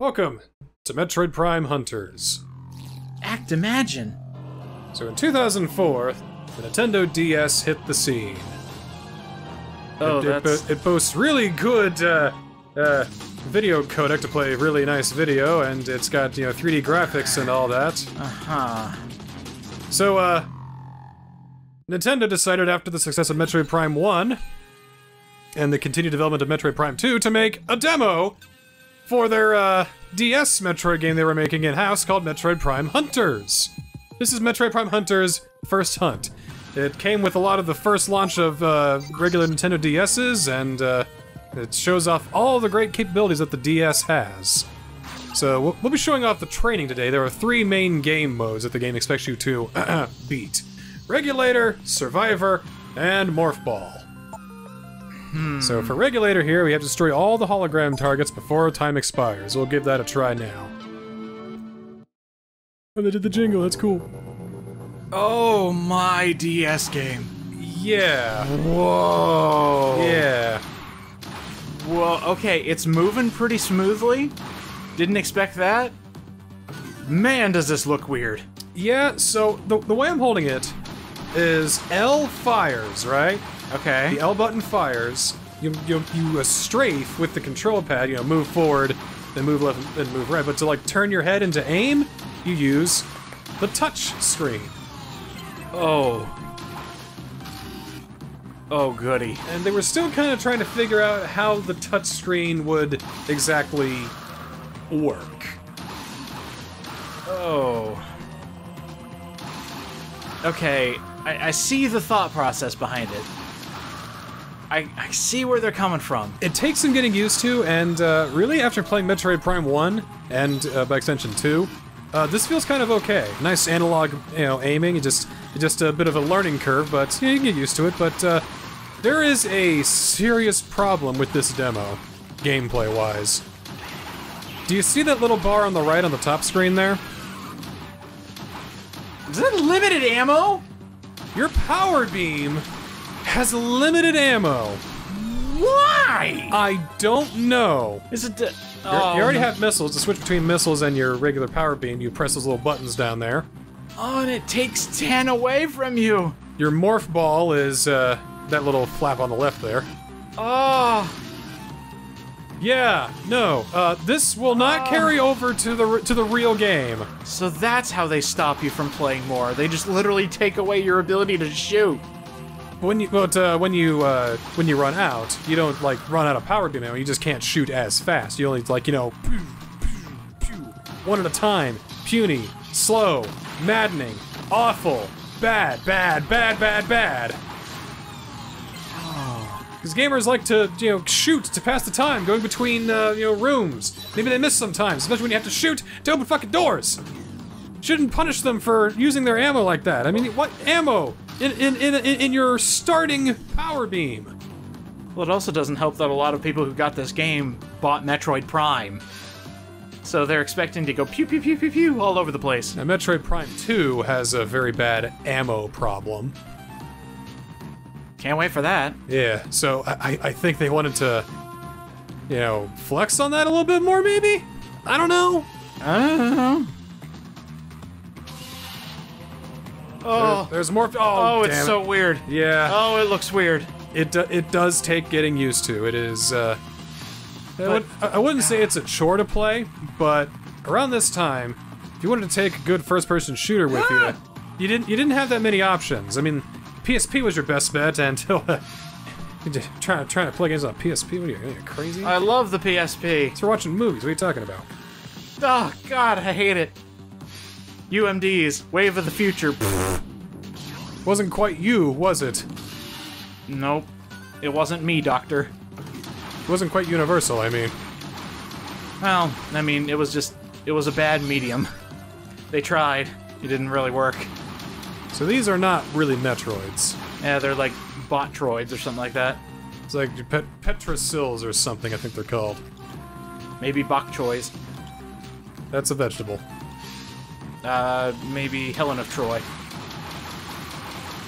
Welcome to Metroid Prime Hunters. Act Imagine. So in 2004, the Nintendo DS hit the scene. Oh, it, it that's. bo- it boasts really good uh, uh, video codec to play really nice video, and it's got you know 3D graphics and all that. Uh huh. So, uh, Nintendo decided after the success of Metroid Prime 1 and the continued development of Metroid Prime 2 to make a demo for their uh, DS Metroid game they were making in house called Metroid Prime Hunters. This is Metroid Prime Hunters First Hunt. It came with a lot of the first launch of uh, regular Nintendo DSs, and uh, it shows off all the great capabilities that the DS has. So we'll, we'll be showing off the training today. There are three main game modes that the game expects you to beat: Regulator, Survivor, and Morph Ball. So for Regulator here, we have to destroy all the hologram targets before time expires. We'll give that a try now. Oh, they did the jingle. That's cool. Oh, my DS game. Yeah. Whoa. Yeah. Well, okay, it's moving pretty smoothly. Didn't expect that. Man, does this look weird. Yeah. So the the way I'm holding it is L fires, right? Okay. The L button fires. You you you uh, strafe with the control pad. You know, move forward, then move left, then move right. But to like turn your head and to aim, you use the touch screen. Oh. Oh, goody. And they were still kind of trying to figure out how the touch screen would exactly work. Oh. Okay, I, I see the thought process behind it. I, I see where they're coming from. It takes some getting used to, and uh, really, after playing Metroid Prime 1 and uh, by extension 2, uh, this feels kind of okay. Nice analog, you know, aiming. It just, just a bit of a learning curve, but you, know, you can get used to it. But uh, there is a serious problem with this demo, gameplay-wise. Do you see that little bar on the right on the top screen there? Is that limited ammo? Your power beam has limited ammo. Why? I don't know. Is it? Oh, you already no. have missiles. To switch between missiles and your regular power beam, you press those little buttons down there. Oh, and it takes 10 away from you. Your morph ball is uh, that little flap on the left there. Oh. Yeah, no, uh, this will not Oh. carry over to the to the real game. So that's how they stop you from playing more. They just literally take away your ability to shoot. When you but uh, when you uh, when you run out, you don't like run out of power ammo. You just can't shoot as fast. You only like you know, pew, pew, pew, one at a time. Puny, slow, maddening, awful, bad, bad, bad, bad, bad. Because gamers like to, you know, shoot to pass the time, going between, uh, you know, rooms. Maybe they miss sometimes, especially when you have to shoot to open fucking doors. Shouldn't punish them for using their ammo like that. I mean, what ammo in in in, in, in your starting power beam? Well, it also doesn't help that a lot of people who got this game bought Metroid Prime. So they're expecting to go pew pew pew pew pew all over the place. Now, Metroid Prime 2 has a very bad ammo problem. Can't wait for that. Yeah, so I, I- I think they wanted to, you know, flex on that a little bit more, maybe? I don't know. I don't know. Oh, There's more. Oh, oh, it's it. so weird. Yeah, Oh, it looks weird. it do, it does take getting used to. It is. Uh, I, But- would, I wouldn't say it's a chore to play, but around this time, if you wanted to take a good first-person shooter with Ah! you, you didn't you didn't have that many options. I mean, PSP was your best bet until uh, trying trying to play games on PSP. What are you, are you crazy? I love the PSP. So we're watching movies. What are you talking about? Oh God, I hate it. UMDs, Wave of the Future. Wasn't quite you, was it? nope, it wasn't me, Doctor. It wasn't quite universal. I mean, Well, I mean, it was just, it was a bad medium. They tried. It didn't really work. so these are not really Metroids. Yeah, they're like Botroids or something like that. It's like Pet- Petrasyls or something. I think they're called. Maybe bok choys. That's a vegetable. Uh, maybe Helen of Troy.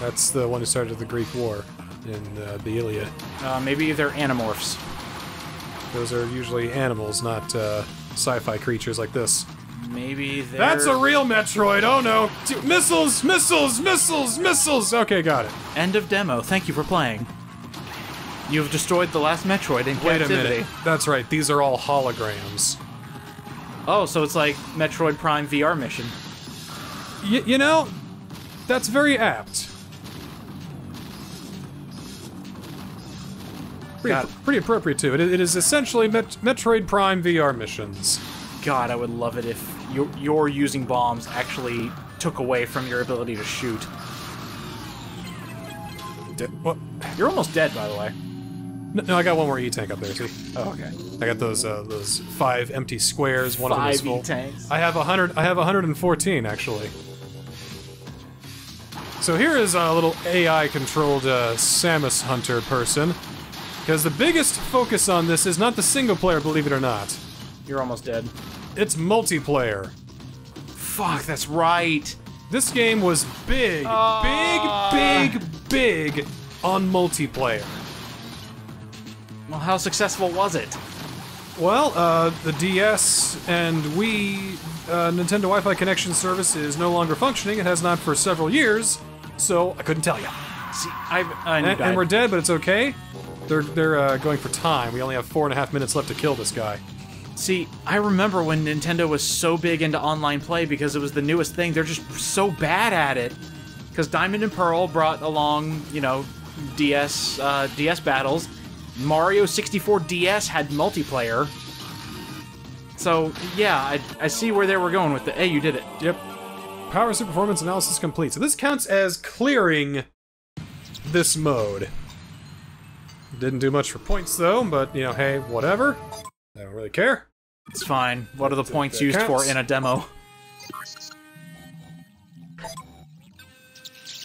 That's the one who started the Greek War in uh, the Iliad. Uh, maybe they're animorphs. Those are usually animals, not uh, sci-fi creatures like this. Maybe they're... That's a real Metroid. Oh no! T- missiles, missiles, missiles, missiles. Okay, got it. End of demo. Thank you for playing. You've destroyed the last Metroid in Wait a minute. That's right. These are all holograms. Oh, so it's like Metroid Prime VR mission. Y- you know, that's very apt. Pretty, pretty appropriate too. It, it is essentially Met- Metroid Prime VR missions. God, I would love it if your, your using bombs actually took away from your ability to shoot. D- what? You're almost dead, by the way. No, no, I got one more E tank up there. See, Oh, okay. I got those uh, those five empty squares. One of them Five is full. E-tanks. I have a hundred. I have 114 actually. So here is a little AI-controlled uh, Samus Hunter person, because the biggest focus on this is not the single player, believe it or not. You're almost dead. It's multiplayer. Fuck, that's right. This game was big, Ah. big, big, big on multiplayer. Well, how successful was it? Well, uh, the DS and Wii uh, Nintendo Wi-Fi connection service is no longer functioning. It has not for several years, so I couldn't tell you. See, I've, I And, and we're dead, but it's okay. They're they're uh, going for time. We only have four and a half minutes left to kill this guy. See, I remember when Nintendo was so big into online play because it was the newest thing. They're just so bad at it. Because Diamond and Pearl brought along, you know, DS uh, DS battles. Mario 64 DS had multiplayer. So yeah, I, I see where they were going with the. Hey, you did it. Yep. Power Super Performance analysis complete. So this counts as clearing this mode. Didn't do much for points though, but you know, hey, whatever. I don't really care. It's fine. What are the points used for in a demo?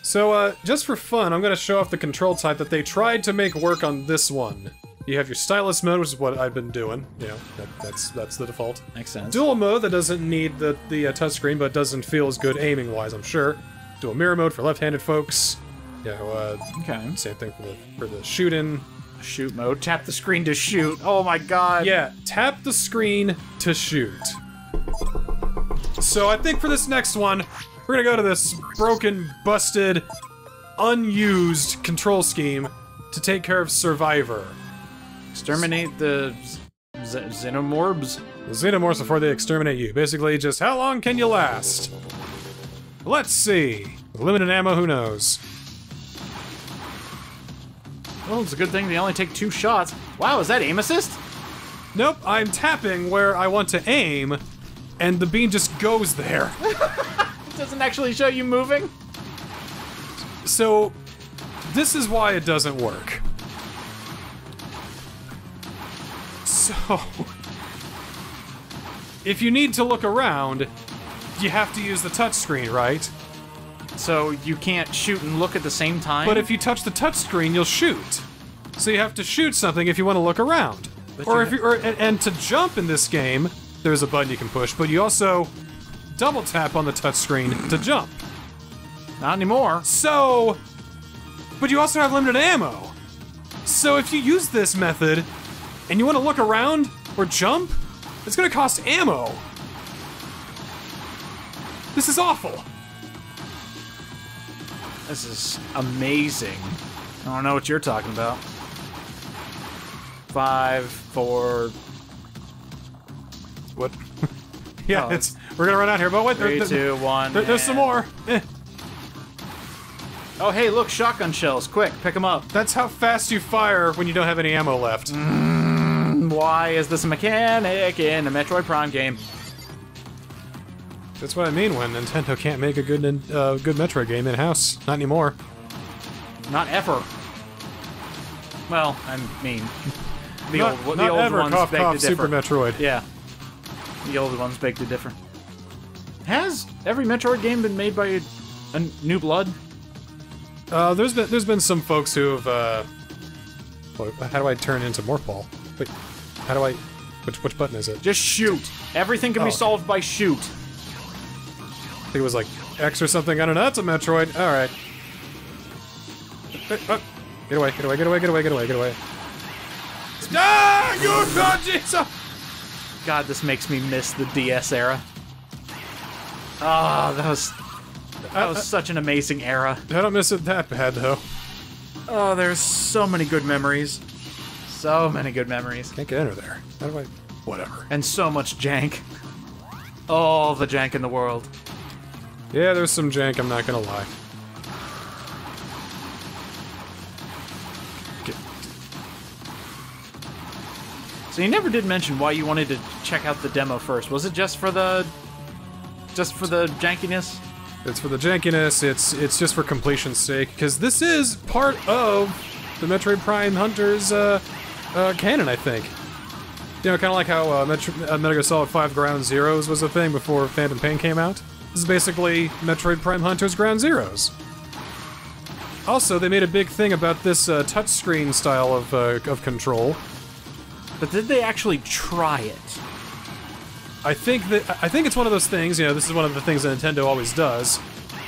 So, uh, just for fun, I'm gonna show off the control type that they tried to make work on this one. You have your stylus mode, which is what I've been doing. You know, that, that's that's the default. Makes sense. Dual mode that doesn't need the the uh, touchscreen, but doesn't feel as good aiming wise, I'm sure. Dual mirror mode for left-handed folks. You know, uh, Okay. same thing for the for the shooting. Shoot mode. Tap the screen to shoot. Oh my god. Yeah, tap the screen to shoot. So I think for this next one, we're gonna go to this broken, busted, unused control scheme to take care of Survivor. Exterminate the z- xenomorphs. The xenomorphs before they exterminate you. Basically, just how long can you last? Let's see. With limited ammo, who knows? Well, it's a good thing they only take two shots. Wow, is that aim assist? Nope, I'm tapping where I want to aim, and the beam just goes there. Doesn't actually show you moving. So, this is why it doesn't work. So, if you need to look around, you have to use the touchscreen, right? So you can't shoot and look at the same time. But if you touch the touchscreen, you'll shoot. So you have to shoot something if you want to look around. But or you if you, or, and, and to jump in this game, there's a button you can push, but you also double tap on the touchscreen to jump. not anymore. So, but you also have limited ammo. So if you use this method and you want to look around or jump, it's going to cost ammo. This is awful. This is amazing. I don't know what you're talking about. Five, four, What? yeah, Oh, it's we're gonna run out here. But wait, Three, there, two, one, there, there's some more. Eh, Oh, hey, look, shotgun shells. Quick, pick them up. that's how fast you fire when you don't have any ammo left. Why is this a mechanic in a Metroid Prime game? That's what I mean when Nintendo can't make a good uh, good Metroid game in house. Not anymore. Not ever. Well, I mean, the not old, the old ever. ones cough, beg cough, to Super. Metroid. Yeah, the old ones beg to differ. Has every Metroid game been made by a New Blood? Uh, there's been there's been some folks who have. Uh, how do I turn into Morphball? Wait, how do I? Which which button is it? Just shoot. Everything can Oh, be okay. solved by shoot. I think it was like X or something. I don't know. That's a Metroid. All right. Eh, oh, Get away! Get away! Get away! Get away! Get away! Get away! Ah! You God, Jesus! God, this makes me miss the DS era. Ah, that was that was such an amazing era. I don't miss it that bad though. Oh, there's so many good memories. So many good memories. Can't get into there. How do I? Whatever. And so much jank. All the jank in the world. Yeah, there's some jank. I'm not gonna lie. So you never did mention why you wanted to check out the demo first. Was it just for the just for the jankiness? It's for the jankiness. It's it's just for completion's sake because this is part of the Metroid Prime Hunters uh, uh, canon, I think. You know, kind of like how uh, Metro, uh, Metal Gear Solid 5 Ground Zeroes was a thing before Phantom Pain came out. This is basically Metroid Prime Hunters Ground Zeroes. Also, they made a big thing about this uh, touchscreen style of uh, of control. But did they actually try it? I think that I think it's one of those things. You know, this is one of the things that Nintendo always does.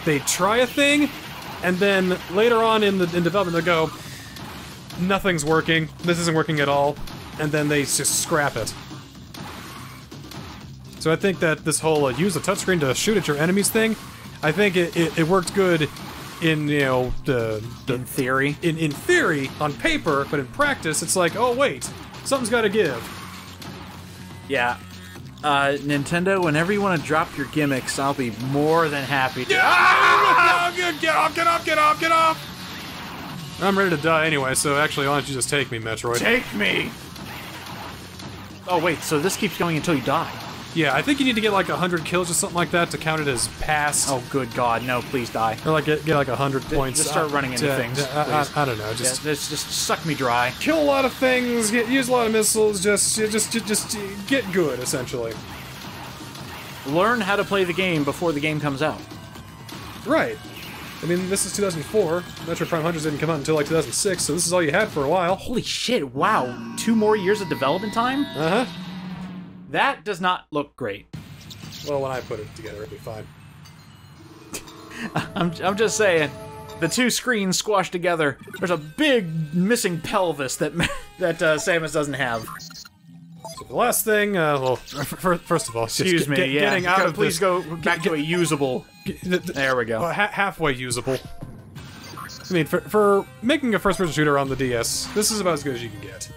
They try a thing, and then later on in the in development they go, nothing's working. This isn't working at all, and then they just scrap it. So I think that this whole uh, use the touchscreen to shoot at your enemies thing, I think it, it, it worked good in you know the, the In theory. in in theory on paper, but in practice it's like oh wait, something's got to give. Yeah. Uh, Nintendo, whenever you want to drop your gimmicks, I'll be more than happy to. Get get off, get off, get off, get off! I'm ready to die anyway, so actually, why don't you just take me, Metroid? Take me! Oh, wait, so this keeps going until you die. Yeah, I think you need to get like 100 kills or something like that to count it as passed. Oh, good God, no, please die. Or like get, get like 100 points. just start Uh, running into d- things, d- I, I-. I don't know, Yeah, just just, just suck me dry. kill a lot of things, get, use a lot of missiles, just, just, just, just get good, essentially. Learn how to play the game before the game comes out. Right. I mean, this is 2004. Metroid Prime Hunters didn't come out until like 2006, so this is all you had for a while. Holy shit, wow. Two more years of development time? Uh huh. That does not look great. Well, when I put it together, it'll be fine. I'm, I'm just saying. The two screens squashed together. There's a big missing pelvis that that uh, Samus doesn't have. So the last thing, uh, well, first of all, Excuse get- me. get- yeah. getting out of Please this, go back to a usable. get- th- th- There we go. uh, ha- halfway usable. I mean, for, for making a first-person shooter on the DS, this is about as good as you can get.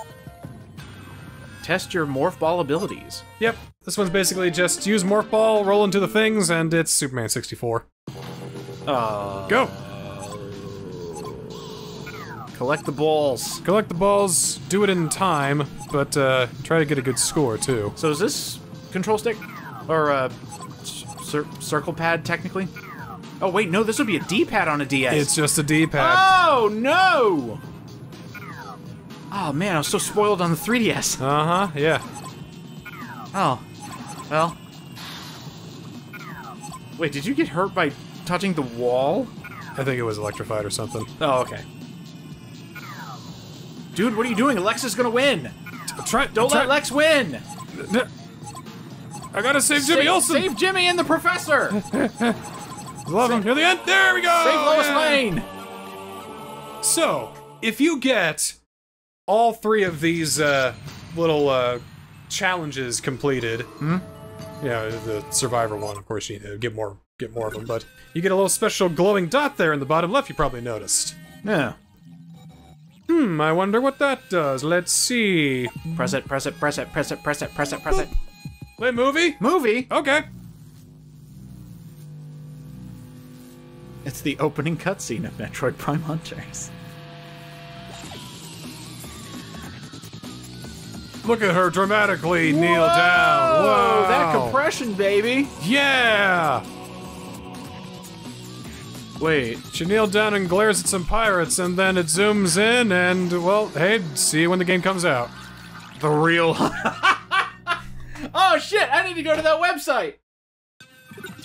Test your morph ball abilities. Yep, this one's basically just use Morph Ball, roll into the things, and it's Superman 64. Uh, Go! collect the balls. Collect the balls, do it in time, but uh, try to get a good score, too. So is this control stick or uh, cir- circle pad technically? Oh wait, no. This would be a D-pad on a DS. It's just a D-pad. Oh no! Oh man, I was so spoiled on the 3DS. Uh-huh, yeah. Oh, well. Wait, did you get hurt by touching the wall? I think it was electrified or something. Oh, okay. Dude, what are you doing? Alexa's gonna win. Try, Don't let Lex win. I gotta save Jimmy save, Olsen! Save Jimmy and the professor. Love him. Near the end. There we go. save Lois Yeah. Lane. So, if you get all three of these uh, little uh, challenges completed, hmm? yeah, the Survivor one, of course, you need to get more, get more of them. But you get a little special glowing dot there in the bottom left. You probably noticed. Yeah. Hmm. I wonder what that does. Let's see. Press it, press it, press it, press it, press it, press it, press it. Play movie. Movie. Okay. It's the opening cutscene of Metroid Prime Hunters. Look at her dramatically kneel down. Whoa. that compression, baby. Yeah. Wait, She kneeled down and glares at some pirates, and then it zooms in, and well, hey, see you when the game comes out. the real. oh shit! I need to go to that website.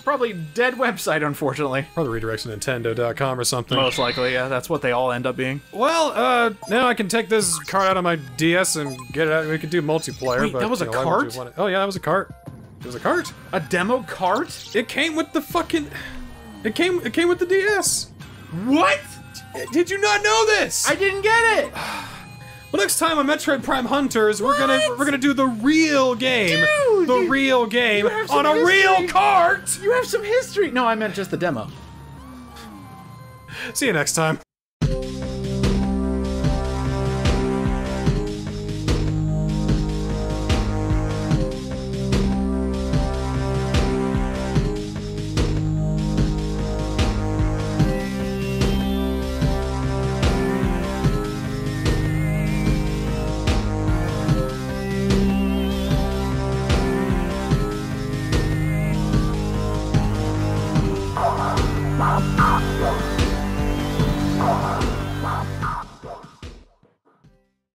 Probably dead website, unfortunately. Probably redirects to Nintendo.com or something. Most likely, yeah. That's what they all end up being. Well, uh, now I can take this cart out of my DS and get it out. We could do multiplayer. Wait, but, that was a know, why would you cart? Oh yeah, that was a cart. It was a cart. A demo cart? It came with the fucking. It came. It came with the DS. What? Did you not know this? I didn't get it. Well, next time on Metroid Prime Hunters, we're gonna we're gonna do the real game, Dude, the real game you have some on a real cart. You have some history. No, I meant just the demo. See you next time.